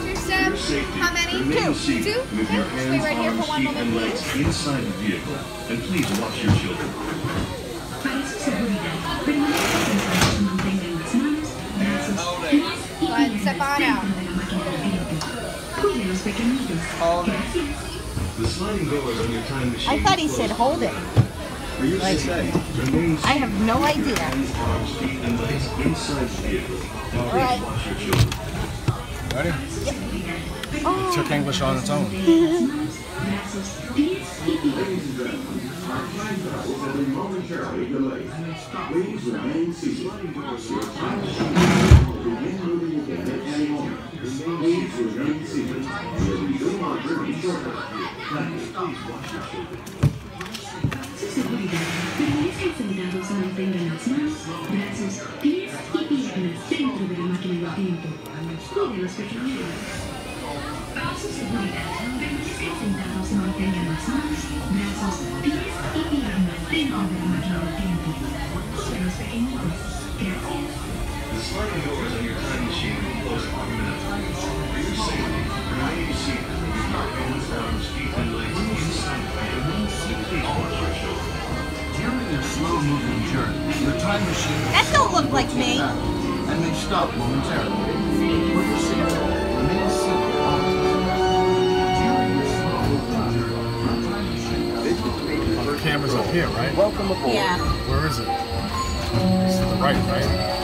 sponsor, Seb? How many? Remain Two. seated Two? with Okay. your Wait hands, right here for arms, one feet, moment, and please. legs inside the vehicle. And please watch your children. Para su seguridad, permanezcan sentados y mantengan las manos, brazos, pies y Go ahead, piernas step on out. de la máquina del tiempo. Cuide a los pequeñitos. Gracias. The sliding doors on your time machine. I thought he said hold it. For your safety, remain I have no idea. hands, arms, feet, and legs inside the vehicle. And please Right. Watch your children. It took English on its own. Brazos, pies y piernas. momentarily delayed. Please remain seated. Your time machine will begin moving again at any moment. Please remain seated. We'll resume our journey shortly. Su seguridad, permanezcan sentados y mantengan las manos, brazos, pies y piernas dentro de la máquina del tiempo. A pequeñitos. Para su seguridad, y las manos, brazos, pies y piernas dentro de la máquina del tiempo. Los pequeñitos. Gracias. That don't look like me. And may stop momentarily. For your safety, remain seated. During a slow-moving the The camera's up here, right? Welcome aboard. Yeah. Where is it? It's to the right, right?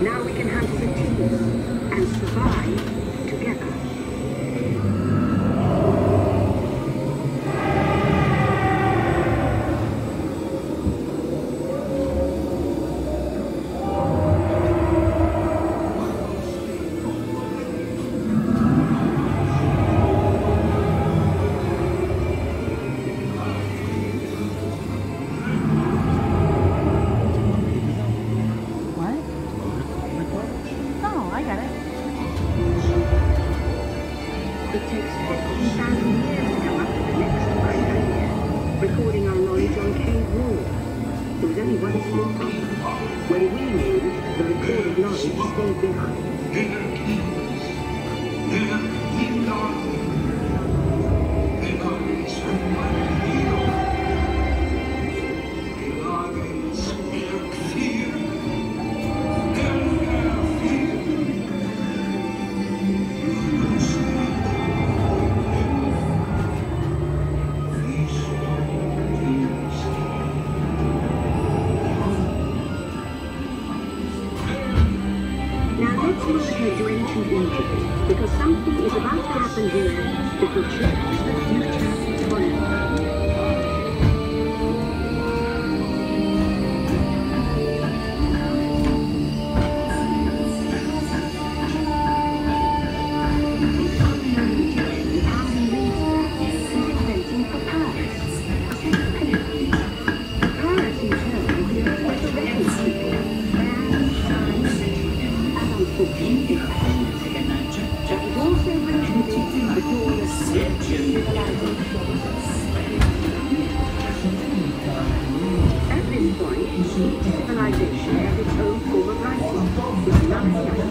Now we can hunt as a team and survive behind.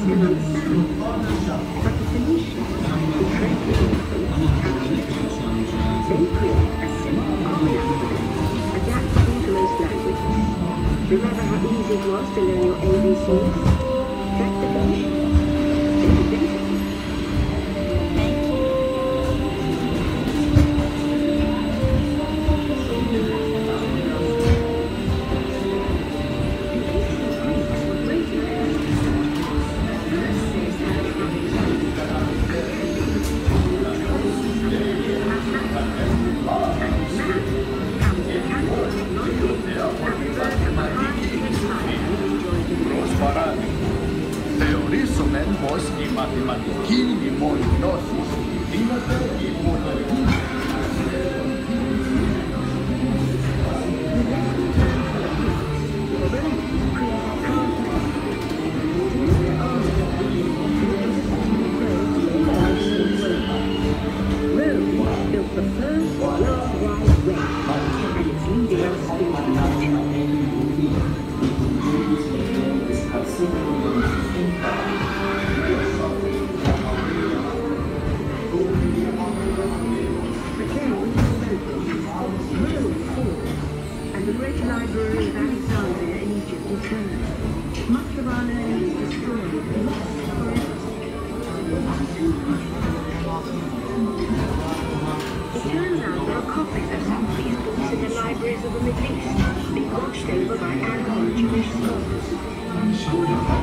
Gülüyoruz. Over by Arab Jewish scholars.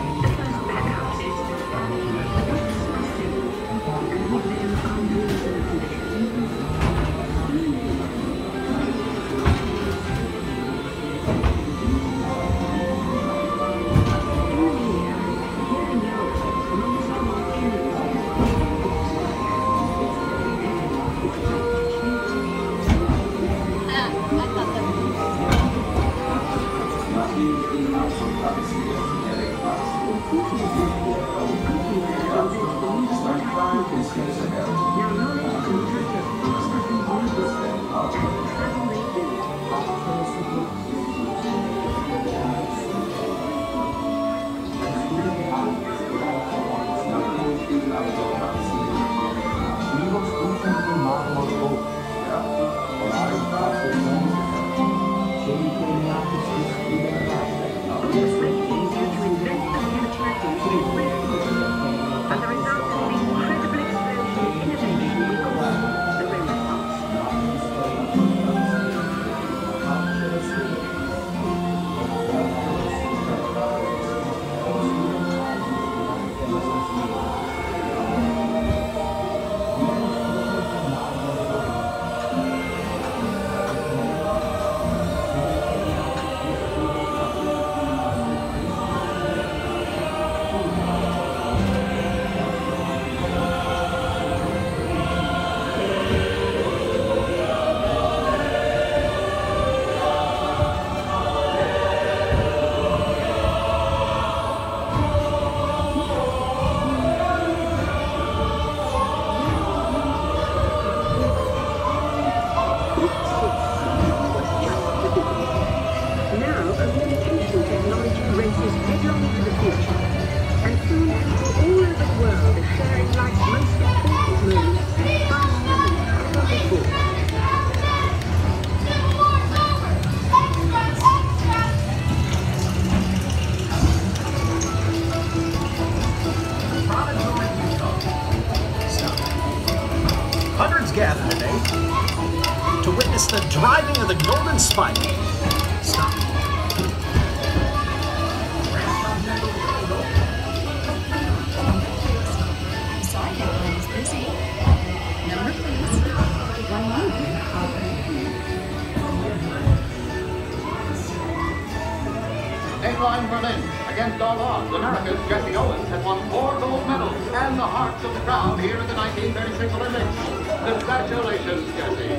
Hundreds gather today to witness the driving of the Golden Spike. Stop. Moment. Dateline Berlin. Against all odds, America's Jesse Owens has won four gold medals and the hearts of the crowd here at the 1936 Olympics. Congratulations, Jesse.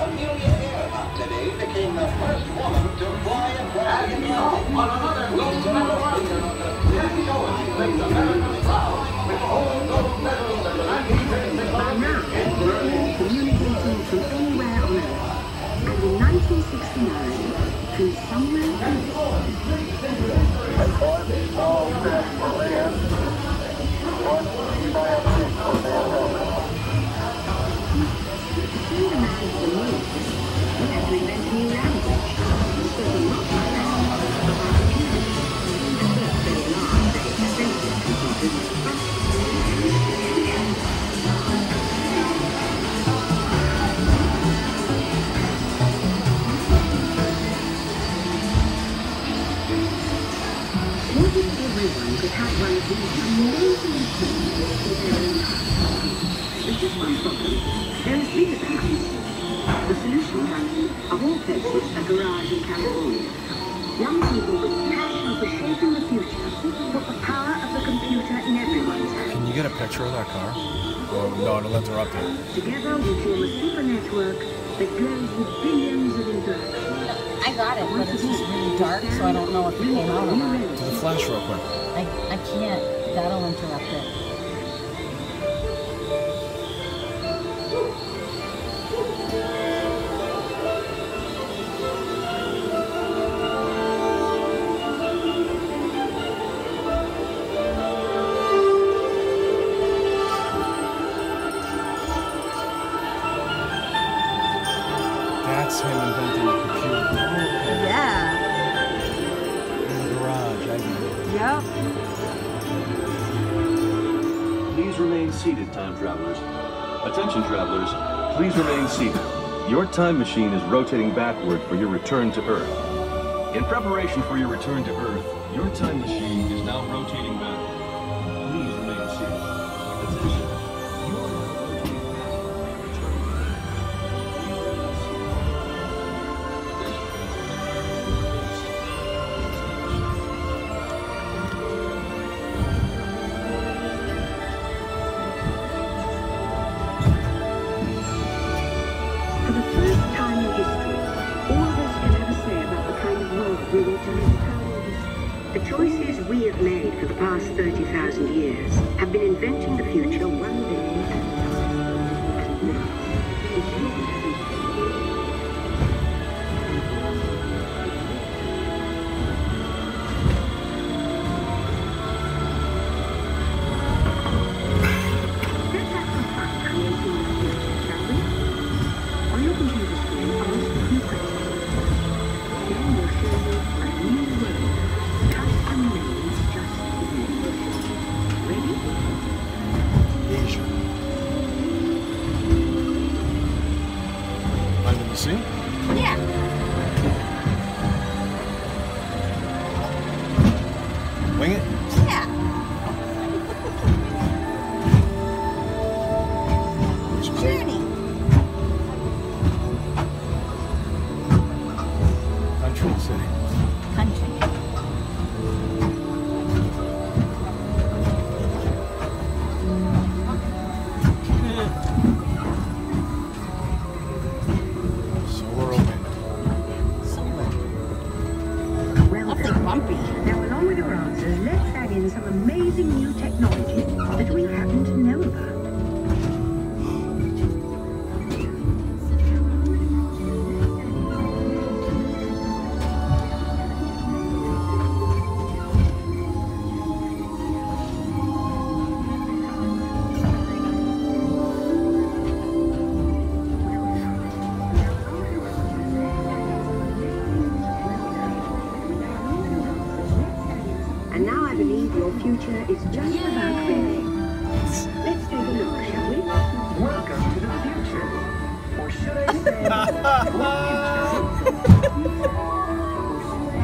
Amelia Earhart today became the first woman to fly And on another with four gold medals at the 1936 By now, Olympics in we're Berlin. all communicating from anywhere on Earth. And in 1969, And somewhere What problem. There is bigger than us. The solution comes of all places, a garage in California. Young people with passion for shaping the future put the power of the computer in everyone's hands. Can you get a picture of that car? Oh, no, it'll interrupt it. Together we form a super network that glows with billions of interactions. I got it, but it's just really dark, so I don't know if it came out or not. Do the flash real quick. I, I can't. That'll interrupt it. Remain seated, time travelers. Attention, travelers. Please remain seated. Your time machine is rotating backward for your return to Earth. In preparation for your return to Earth, your time machine is now rotating backward. The choices we have made for the past 30,000 years have been inventing the future one day Journey.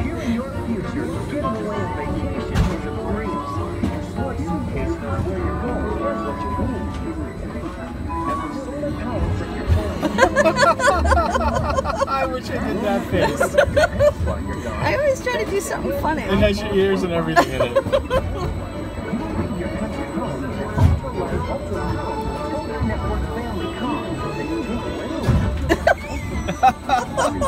Here your future, getting away on vacation is a breeze. Smart suitcases are where you're going, that's what you need. And solar panels at your phone, I wish I did that face. that's why you're going. I always try to do something funny. It has your ears and everything in it.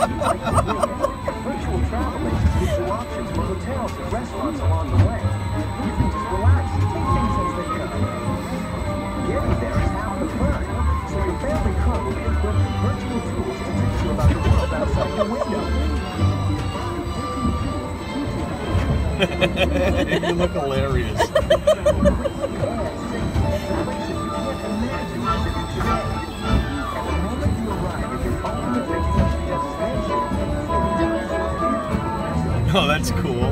Virtual gives you options for hotels and restaurants along the way. You can just relax and take things as they come. Getting there is half the fun, so your family will be equipped with virtual tools to teach you about the world outside your window. you look hilarious. Oh, that's cool.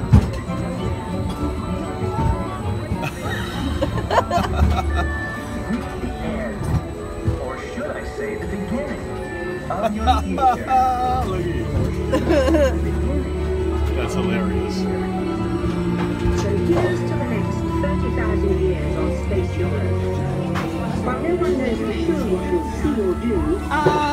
Or should I say the beginning of your future? Look at you. That's hilarious. So here's to the next 30,000 years on space your Earth. While no one knows for sure what we'll see or do, All